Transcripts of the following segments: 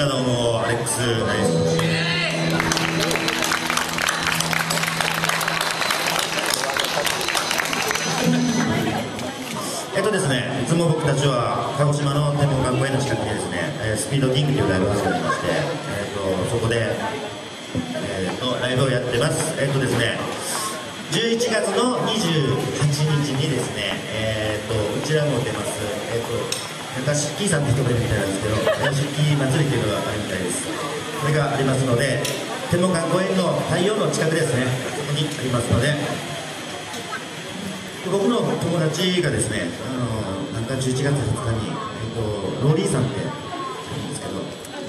さん、こんにちは、どうも、アレックスです。えっとですね、いつも僕たちは鹿児島の天文学校への近くにですね、えースピードキングというライブハウスがありまして、えっとそこで、えっとライブをやってます。えっとですね、11月の28日にですね、えー、とうちらも出ます、えー、と昔キーさんって人がいるみたいなんですけど屋敷祭りっていうのがあるみたいです。これがありますので天文館公園の太陽の近くですね。そこにありますので。僕の友達がですねあのなんか11月2日に、えー、とローリーさんっていうんですけどロ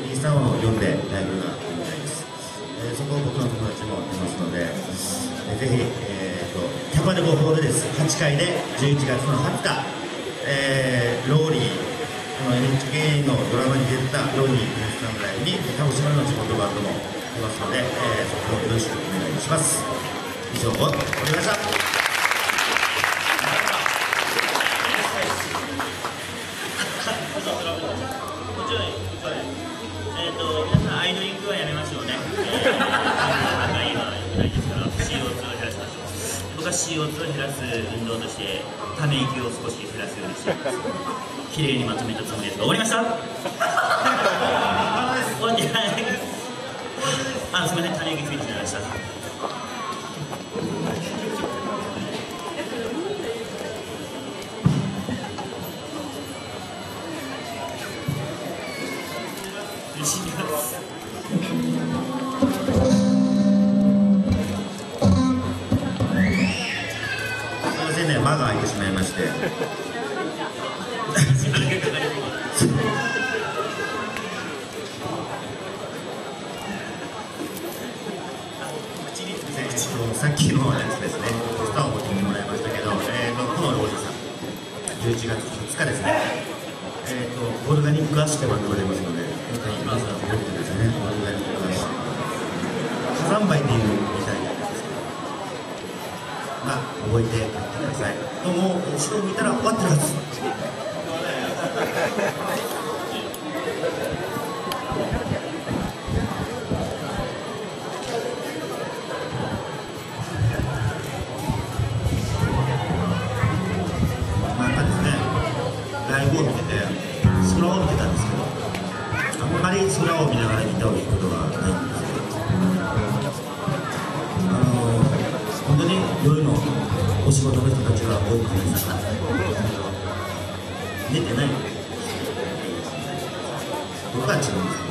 ーリーさんを呼んでライブがあるみたいです。えーそこ僕の友達もいますので、えーぜひ、えー、とキャパで5ホールです。8回で11月の20日、えーローリー NHK のドラマに出たように侍に鹿児島の地元バンドもいますので、えーそこをよろしくお願いします。以上をお願いしました。CO2 を減らす運動としてため息を少し減らすようにしています。綺麗にまとめたつもりですが終わりました？終わってない。あすみません種息ついてしまいました。間が空いてしまいまして。さっきのやつですね、スターを持ってきてもらいましたけど、えー、とこのローリーさん、11月2日ですね、えー、とオルガニックアッシュというバンドが出ますので、まずは覚えてくださいね、オルガニックアッシュ。火山灰っていうみたいなんですけど、まあ、覚えてやってください。ともう後ろ見たら終わってるは僕